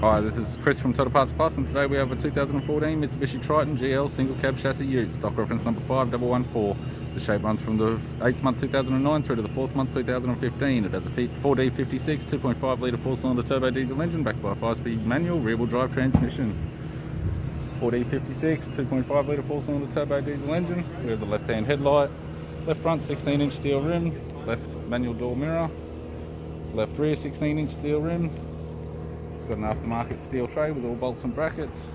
Hi, this is Chris from Total Parts Plus and today we have a 2014 Mitsubishi Triton GL single cab chassis ute, stock reference number 5114. The shape runs from the 8th month 2009 through to the 4th month 2015. It has a 4D56 2.5 litre 4 cylinder turbo diesel engine backed by a 5 speed manual rear wheel drive transmission. 4D56 2.5 litre 4 cylinder turbo diesel engine. We have the left hand headlight, left front 16 inch steel rim, left manual door mirror, left rear 16 inch steel rim, got an aftermarket steel tray with all bolts and brackets.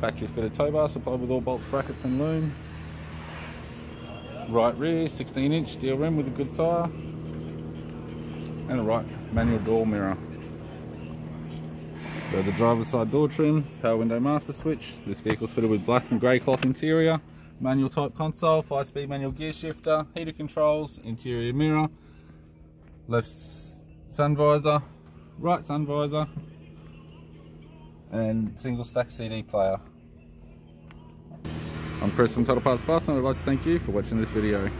Factory fitted tow bar supplied with all bolts, brackets and loom. Right rear, 16 inch steel rim with a good tyre. And a right manual door mirror. Got the driver's side door trim, power window master switch. This vehicle's fitted with black and grey cloth interior. Manual type console, 5 speed manual gear shifter, heater controls, interior mirror. Left sun visor, right sun visor, and single stack CD player. I'm Chris from Total Parts Plus and I'd like to thank you for watching this video.